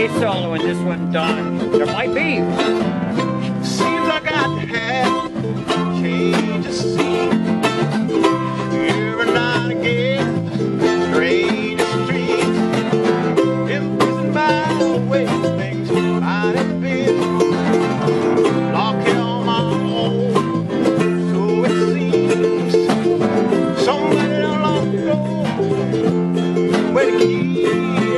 bass solo in this one done. There might be. Seems I got to have change of scene. Every and again, strange streets. Imprison by the way things might have been. Locked on my own, so it seems. Somebody long ago, where the key,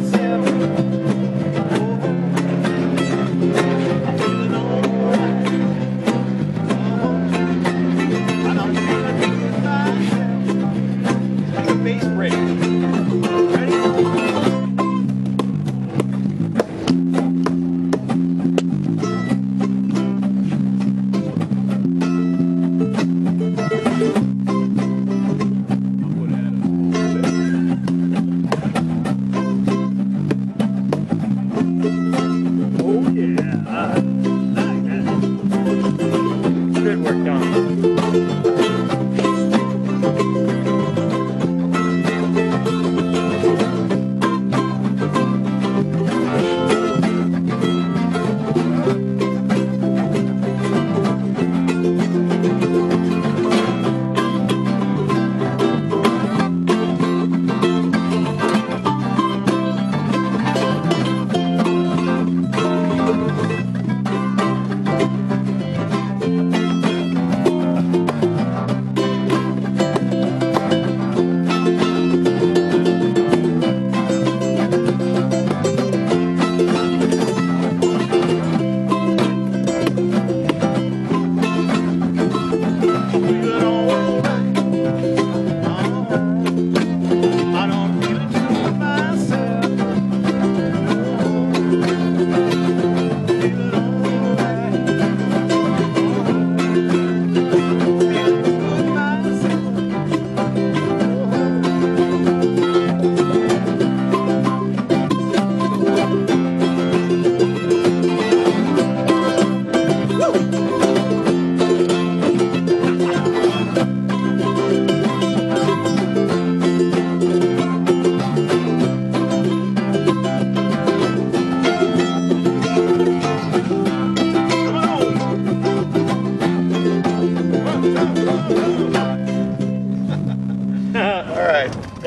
Myself.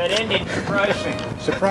That ending surprising. Surprise.